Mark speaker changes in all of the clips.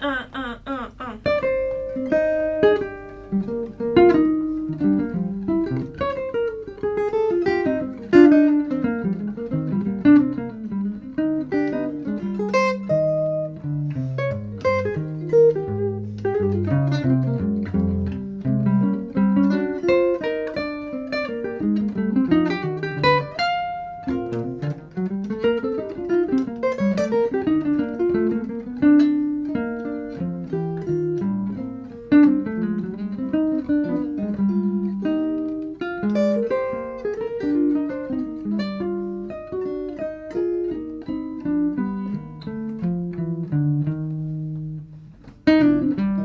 Speaker 1: uh, uh, uh, uh. Thank you.
Speaker 2: Música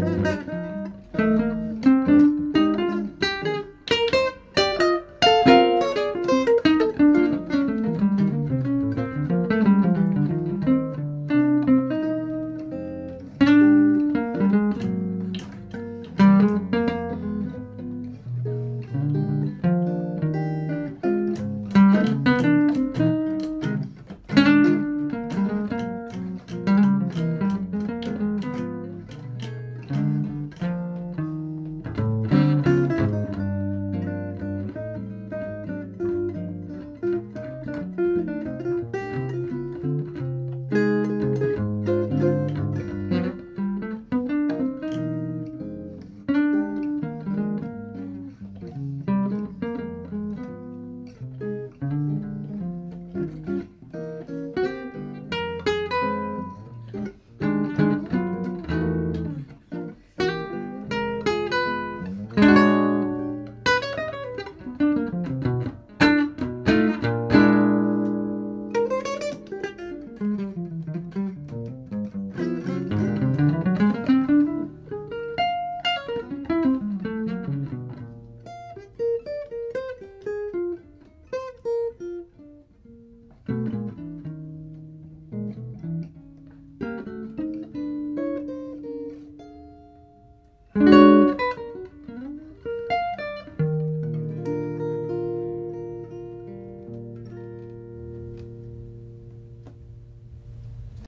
Speaker 3: Thank you.